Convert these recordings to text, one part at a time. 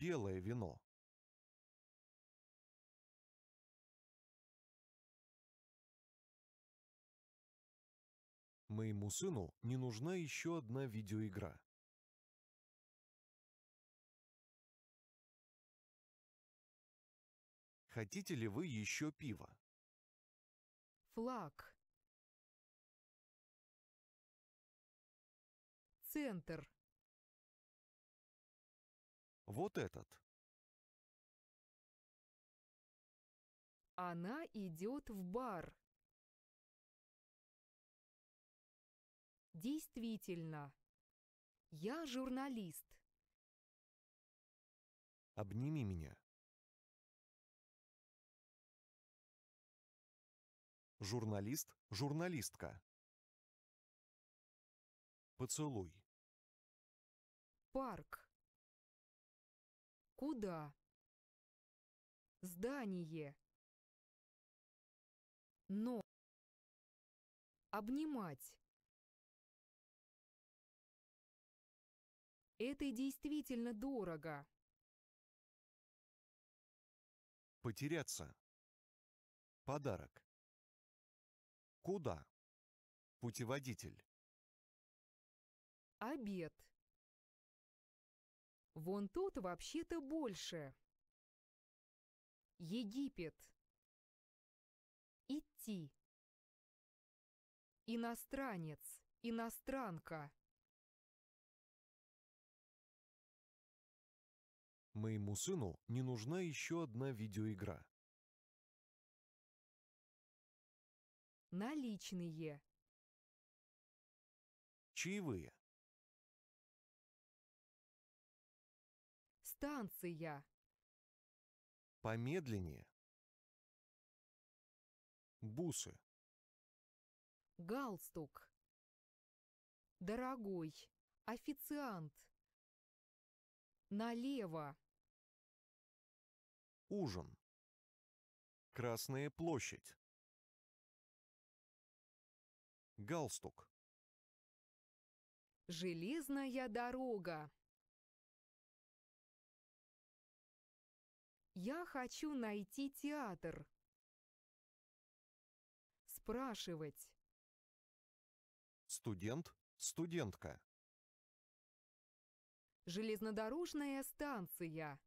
белое вино. Моему сыну не нужна еще одна видеоигра. Хотите ли вы еще пива? Флаг. Центр. Вот этот. Она идет в бар. Действительно. Я журналист. Обними меня. Журналист, журналистка. Поцелуй. Парк. Куда? Здание. Но. Обнимать. Это действительно дорого. Потеряться. Подарок. Куда? Путеводитель. Обед. Вон тут вообще-то больше. Египет. Идти. Иностранец. Иностранка. Моему сыну не нужна еще одна видеоигра. Наличные. Чаевые. Станция. Помедленнее. Бусы. Галстук. Дорогой. Официант. Налево. Ужин. Красная площадь. Галстук. Железная дорога. Я хочу найти театр. Спрашивать. Студент, студентка. Железнодорожная станция.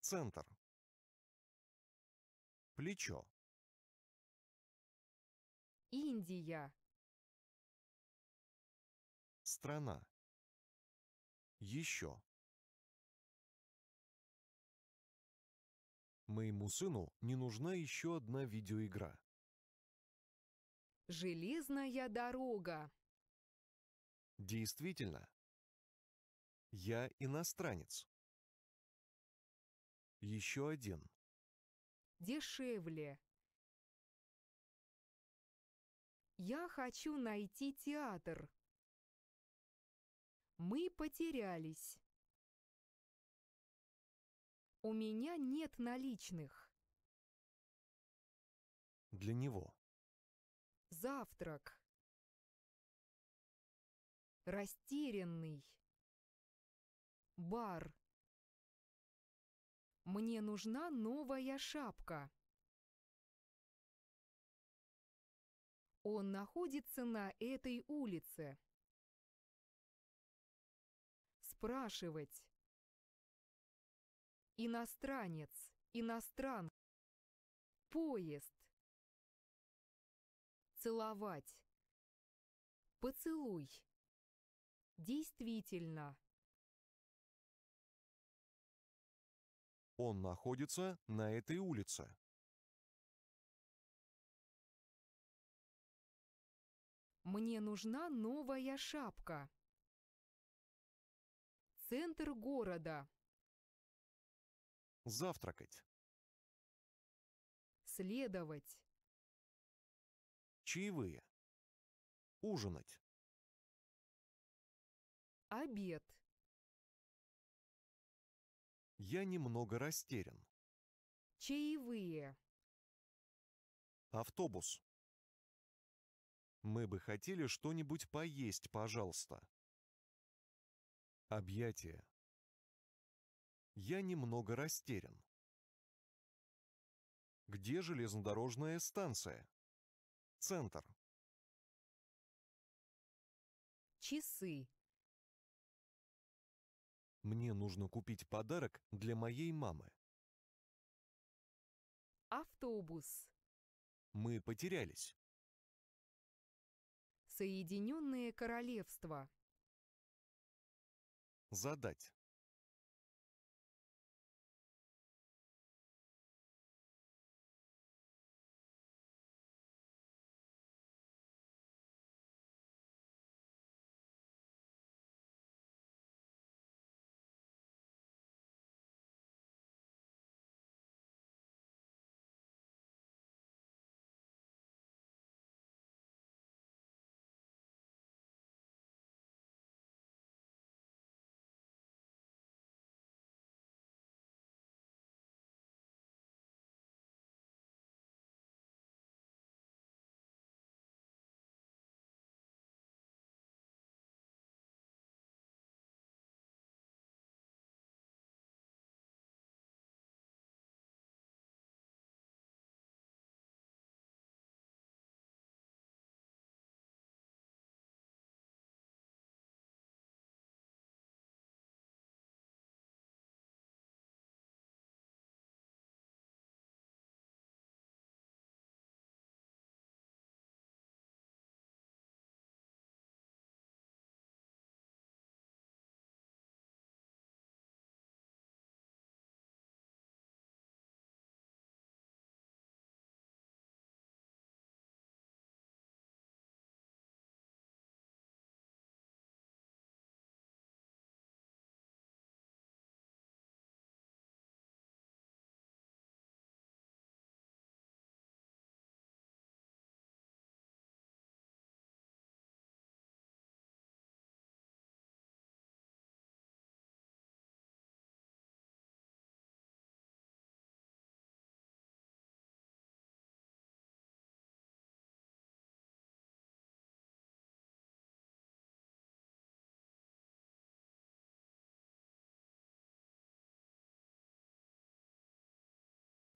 Центр. Плечо. Индия. Страна. Еще. Моему сыну не нужна еще одна видеоигра. Железная дорога. Действительно. Я иностранец. Еще один. Дешевле. Я хочу найти театр. Мы потерялись. У меня нет наличных. Для него. Завтрак. Растерянный. Бар. Мне нужна новая шапка. Он находится на этой улице. Спрашивать. Иностранец, иностран. Поезд. Целовать. Поцелуй. Действительно. Он находится на этой улице. Мне нужна новая шапка. Центр города. Завтракать. Следовать. Чаевые. Ужинать. Обед. Я немного растерян. Чаевые. Автобус. Мы бы хотели что-нибудь поесть, пожалуйста. Объятия. Я немного растерян. Где железнодорожная станция? Центр. Часы. Мне нужно купить подарок для моей мамы. Автобус. Мы потерялись. Соединенное Королевство. Задать.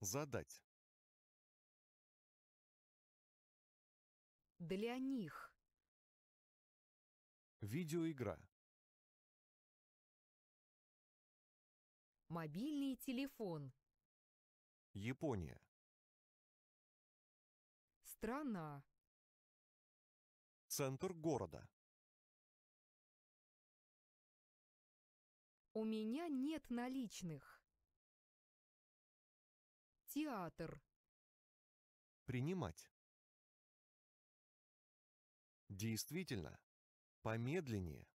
Задать. Для них. Видеоигра. Мобильный телефон. Япония. Страна. Центр города. У меня нет наличных. Театр. Принимать. Действительно. Помедленнее.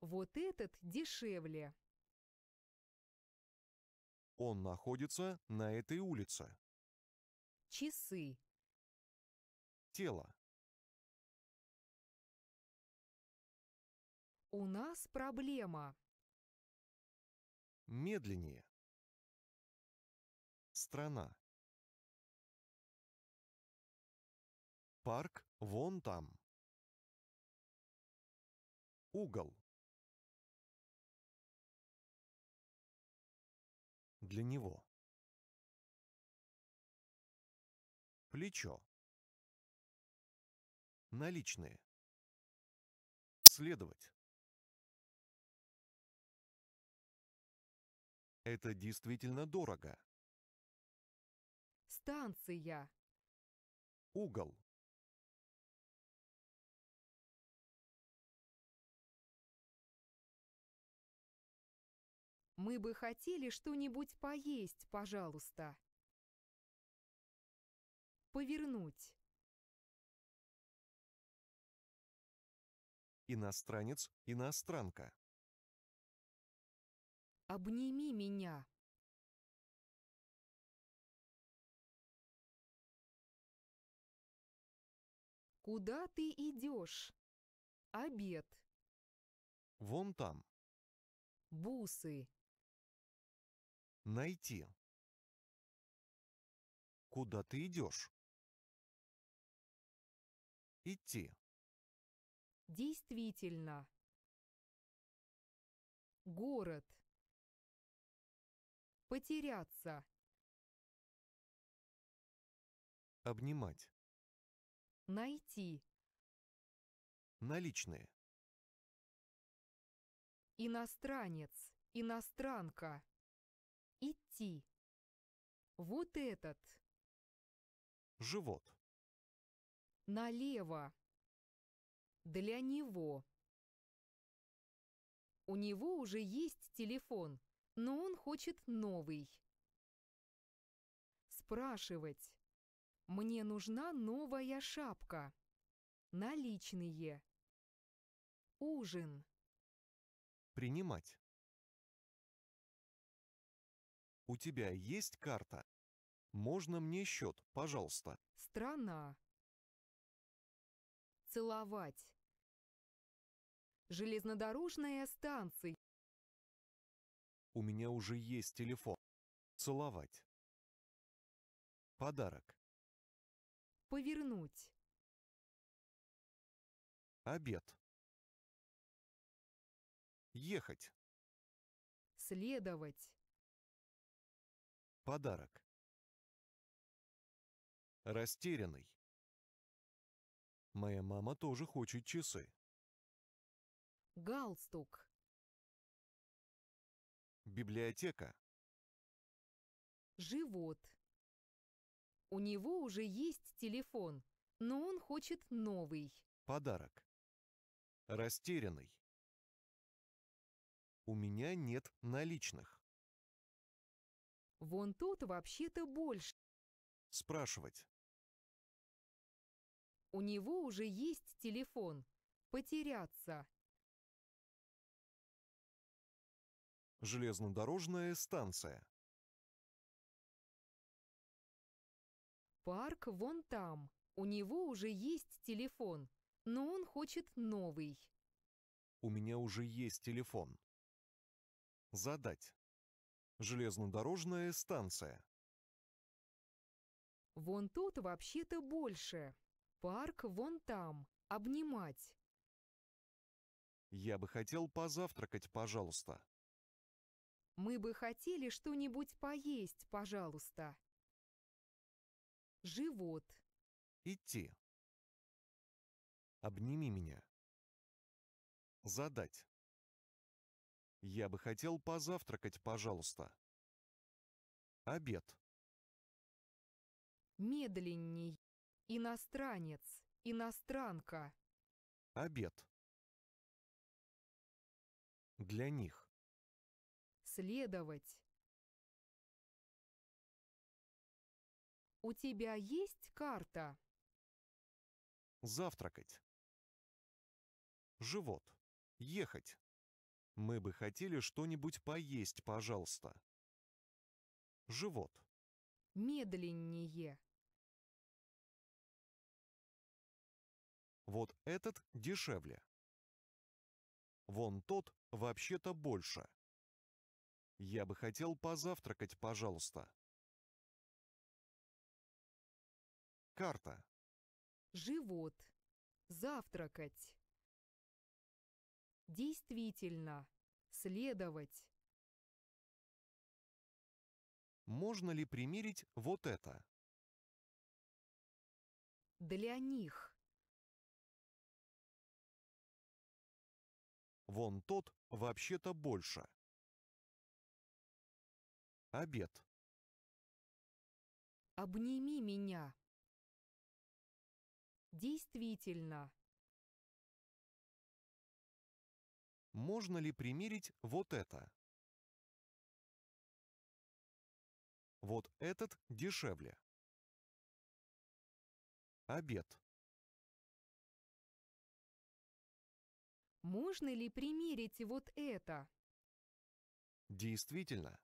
Вот этот дешевле. Он находится на этой улице. Часы. Тело. У нас проблема. Медленнее. Страна. Парк вон там. Угол. Для него. Плечо. Наличные. Следовать. Это действительно дорого. Станция. Угол. Мы бы хотели что-нибудь поесть, пожалуйста. Повернуть. Иностранец, иностранка. Обними меня. Куда ты идешь? Обед. Вон там. Бусы. Найти. Куда ты идешь? Идти. Действительно. Город. Потеряться. Обнимать. Найти. Наличные. Иностранец. Иностранка. Идти. Вот этот. Живот. Налево. Для него. У него уже есть телефон, но он хочет новый. Спрашивать. Мне нужна новая шапка. Наличные. Ужин. Принимать. У тебя есть карта? Можно мне счет, пожалуйста? Страна. Целовать. Железнодорожная станция. У меня уже есть телефон. Целовать. Подарок. Повернуть. Обед. Ехать. Следовать. Подарок. Растерянный. Моя мама тоже хочет часы. Галстук. Библиотека. Живот. У него уже есть телефон, но он хочет новый. Подарок. Растерянный. У меня нет наличных. Вон тут вообще-то больше. Спрашивать. У него уже есть телефон. Потеряться. Железнодорожная станция. Парк вон там. У него уже есть телефон, но он хочет новый. У меня уже есть телефон. Задать. Железнодорожная станция. Вон тут вообще-то больше. Парк вон там. Обнимать. Я бы хотел позавтракать, пожалуйста. Мы бы хотели что-нибудь поесть, пожалуйста. Живот. Идти. Обними меня. Задать. Я бы хотел позавтракать, пожалуйста. Обед. Медленней. Иностранец. Иностранка. Обед. Для них. Следовать. У тебя есть карта? Завтракать. Живот. Ехать. Мы бы хотели что-нибудь поесть, пожалуйста. Живот. Медленнее. Вот этот дешевле. Вон тот вообще-то больше. Я бы хотел позавтракать, пожалуйста. Карта. Живот. Завтракать. Действительно. Следовать. Можно ли примерить вот это? Для них. Вон тот вообще-то больше. Обед. Обними меня. Действительно. Можно ли примерить вот это? Вот этот дешевле. Обед. Можно ли примерить вот это? Действительно.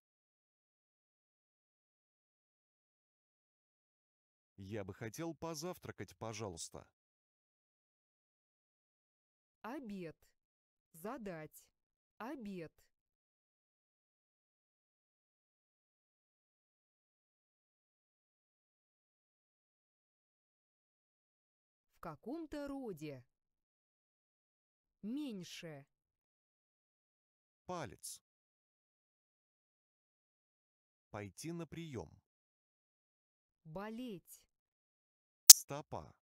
Я бы хотел позавтракать, пожалуйста. Обед. Задать. Обед. В каком-то роде. Меньше. Палец. Пойти на прием. Болеть. Стопа.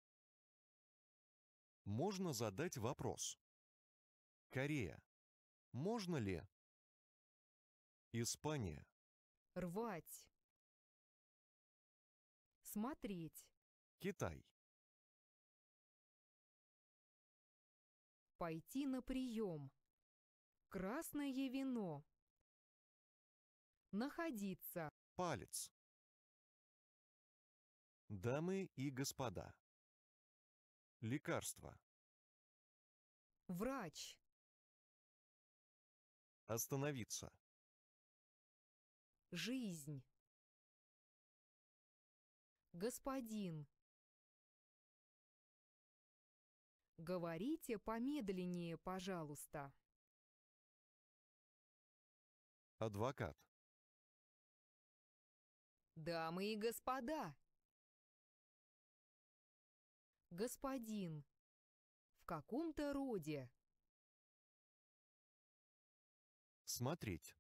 Можно задать вопрос. Корея. Можно ли? Испания. Рвать. Смотреть. Китай. Пойти на прием. Красное вино. Находиться. Палец. Дамы и господа. Лекарство. Врач. Остановиться. Жизнь. Господин. Говорите помедленнее, пожалуйста. Адвокат. Дамы и господа. Господин. В каком-то роде. Смотреть.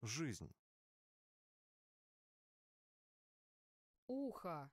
Жизнь. Ухо.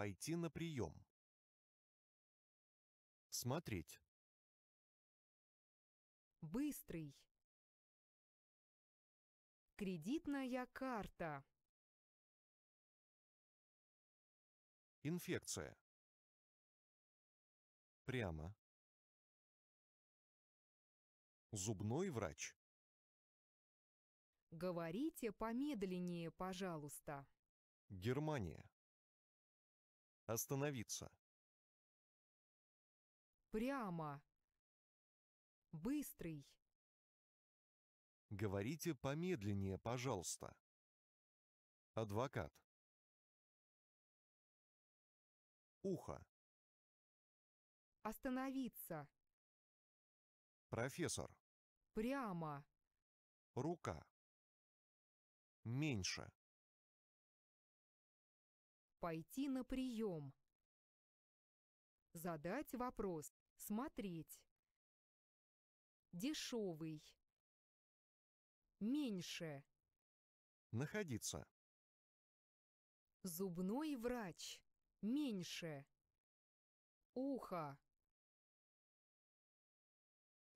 Пойти на прием. Смотреть. Быстрый. Кредитная карта. Инфекция. Прямо. Зубной врач. Говорите помедленнее, пожалуйста. Германия. Остановиться. Прямо. Быстрый. Говорите помедленнее, пожалуйста. Адвокат. Ухо. Остановиться. Профессор. Прямо. Рука. Меньше. Пойти на прием. Задать вопрос. Смотреть. Дешевый. Меньше. Находиться. Зубной врач. Меньше. Ухо.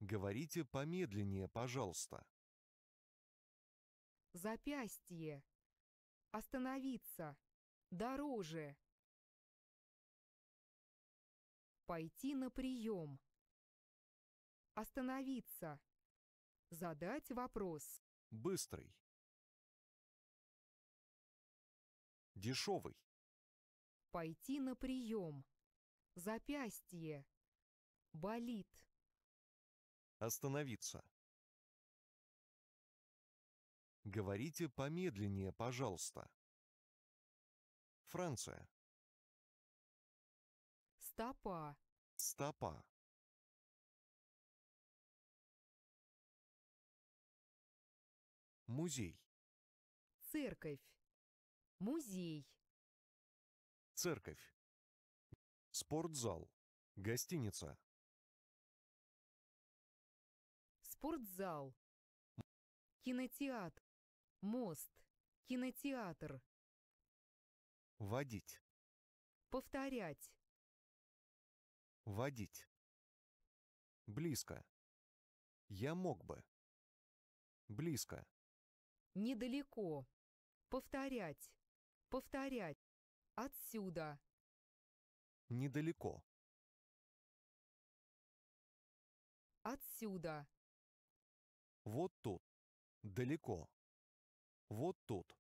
Говорите помедленнее, пожалуйста. Запястье. Остановиться. Дороже. Пойти на прием. Остановиться. Задать вопрос. Быстрый. Дешевый. Пойти на прием. Запястье. Болит. Остановиться. Говорите помедленнее, пожалуйста. Франция. Стопа. Стопа. Музей. Церковь. Музей. Церковь. Спортзал. Гостиница. Спортзал. Кинотеатр. Мост. Кинотеатр. Водить. Повторять. Водить. Близко. Я мог бы. Близко. Недалеко. Повторять. Повторять. Отсюда. Недалеко. Отсюда. Вот тут. Далеко. Вот тут.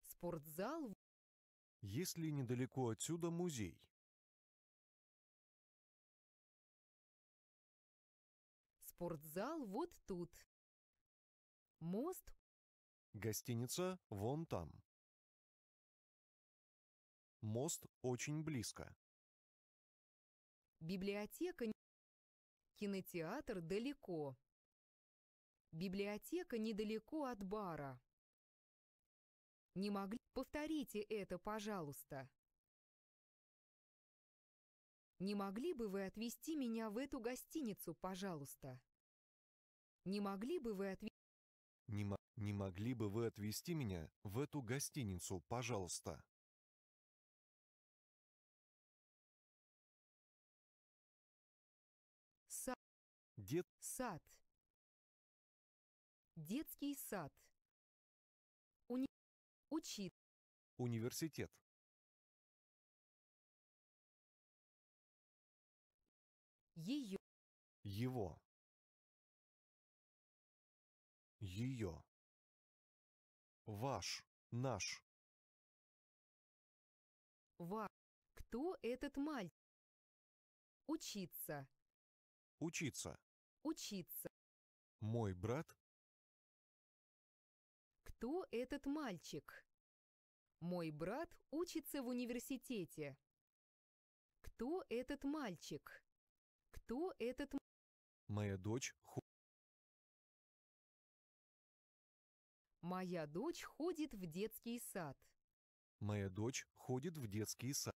Спортзал. Есть ли недалеко отсюда музей? Спортзал вот тут. Мост. Гостиница вон там. Мост очень близко. Библиотека. Кинотеатр далеко. Библиотека недалеко от бара. Не могли... Повторите это, пожалуйста. Не могли бы вы отвезти меня в эту гостиницу, пожалуйста? Не могли бы вы отвезти... Не, не могли бы вы отвезти меня в эту гостиницу, пожалуйста? Сад. Дед, Сад. Детский сад. Уни... Учить. Университет. Ее. Его. Ее. Ваш. Наш. Ва. Кто этот мальчик? Учиться. Учиться. Учиться. Мой брат. Кто этот мальчик? Мой брат учится в университете. Кто этот мальчик? Кто этот... Моя дочь. Моя дочь ходит в детский сад. Моя дочь ходит в детский сад.